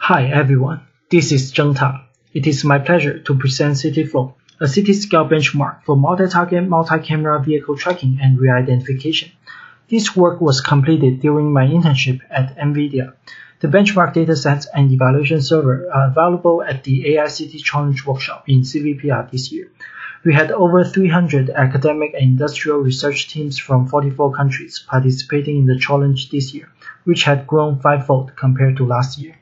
Hi everyone, this is Zheng Tang. It is my pleasure to present CityFlow, a city-scale benchmark for multi-target multi-camera vehicle tracking and re-identification. This work was completed during my internship at NVIDIA. The benchmark datasets and evaluation server are available at the AI City Challenge workshop in CVPR this year. We had over 300 academic and industrial research teams from 44 countries participating in the challenge this year, which had grown fivefold compared to last year.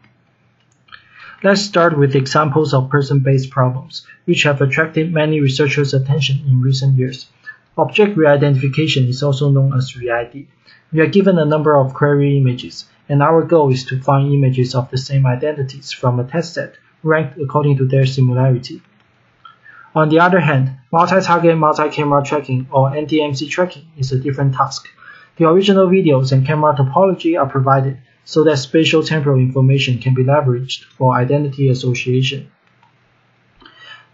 Let's start with examples of person-based problems, which have attracted many researchers' attention in recent years. Object re-identification is also known as re-ID. We are given a number of query images, and our goal is to find images of the same identities from a test set ranked according to their similarity. On the other hand, multi-target multi-camera tracking or MTMC tracking is a different task. The original videos and camera topology are provided so that spatial temporal information can be leveraged for identity association.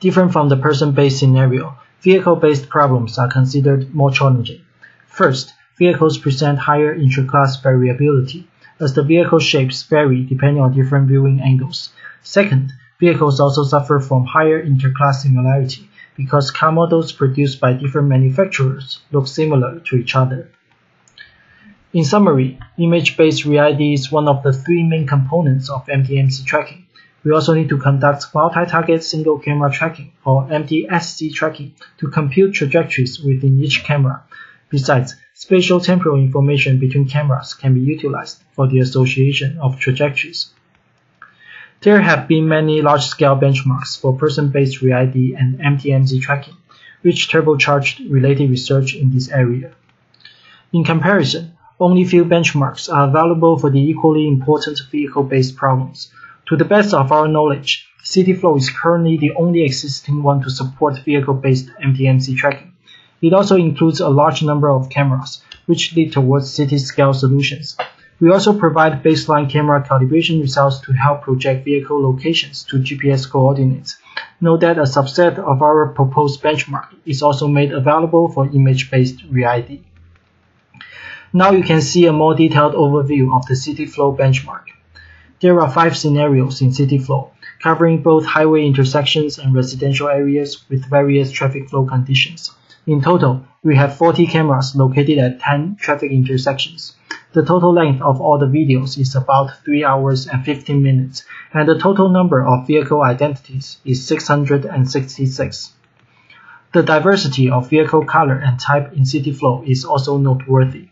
Different from the person-based scenario, vehicle-based problems are considered more challenging. First, vehicles present higher intra-class variability, as the vehicle shapes vary depending on different viewing angles. Second, vehicles also suffer from higher inter-class similarity because car models produced by different manufacturers look similar to each other. In summary, image-based ReID is one of the three main components of MTMC tracking. We also need to conduct multi-target single-camera tracking, or MTSC tracking, to compute trajectories within each camera. Besides, spatial temporal information between cameras can be utilized for the association of trajectories. There have been many large-scale benchmarks for person-based ReID and MTMC tracking, which turbocharged related research in this area. In comparison, only few benchmarks are available for the equally important vehicle-based problems. To the best of our knowledge, CityFlow is currently the only existing one to support vehicle-based MTMC tracking. It also includes a large number of cameras, which lead towards city-scale solutions. We also provide baseline camera calibration results to help project vehicle locations to GPS coordinates. Note that a subset of our proposed benchmark is also made available for image-based ReID. Now you can see a more detailed overview of the CityFlow benchmark. There are five scenarios in CityFlow, covering both highway intersections and residential areas with various traffic flow conditions. In total, we have 40 cameras located at 10 traffic intersections. The total length of all the videos is about 3 hours and 15 minutes, and the total number of vehicle identities is 666. The diversity of vehicle color and type in CityFlow is also noteworthy.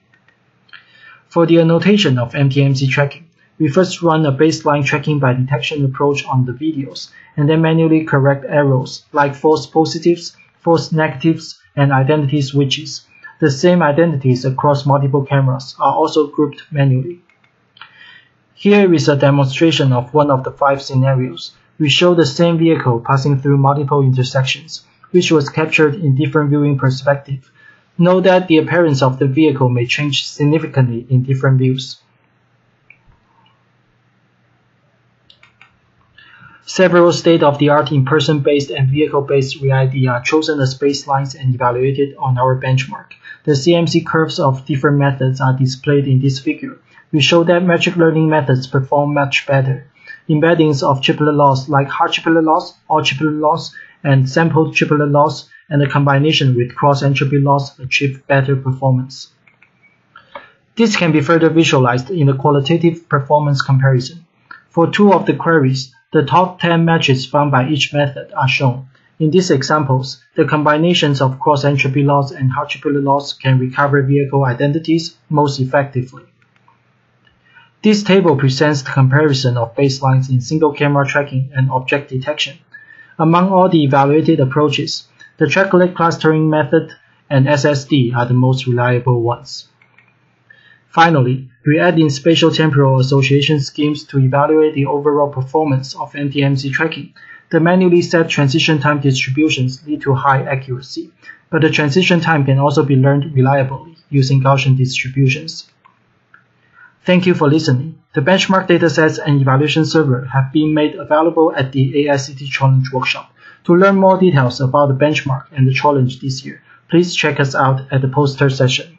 For the annotation of MTMC tracking, we first run a baseline tracking by detection approach on the videos, and then manually correct errors like false positives, false negatives, and identity switches. The same identities across multiple cameras are also grouped manually. Here is a demonstration of one of the five scenarios. We show the same vehicle passing through multiple intersections, which was captured in different viewing perspectives Note that the appearance of the vehicle may change significantly in different views. Several state-of-the-art in-person-based and vehicle-based ReID are chosen as baselines and evaluated on our benchmark. The CMC curves of different methods are displayed in this figure. We show that metric learning methods perform much better. Embeddings of triplet loss like hard triplet loss, all triplet loss, and sampled triplet loss and the combination with cross-entropy loss achieve better performance. This can be further visualized in the qualitative performance comparison. For two of the queries, the top 10 matches found by each method are shown. In these examples, the combinations of cross-entropy loss and hard triplet loss can recover vehicle identities most effectively. This table presents the comparison of baselines in single camera tracking and object detection. Among all the evaluated approaches, the tracklet clustering method and SSD are the most reliable ones. Finally, we add in spatial temporal association schemes to evaluate the overall performance of MTMC tracking. The manually set transition time distributions lead to high accuracy, but the transition time can also be learned reliably using Gaussian distributions. Thank you for listening. The benchmark datasets and evaluation server have been made available at the AI City Challenge workshop. To learn more details about the benchmark and the challenge this year, please check us out at the poster session.